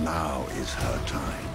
Now is her time.